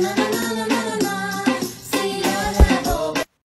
na na na.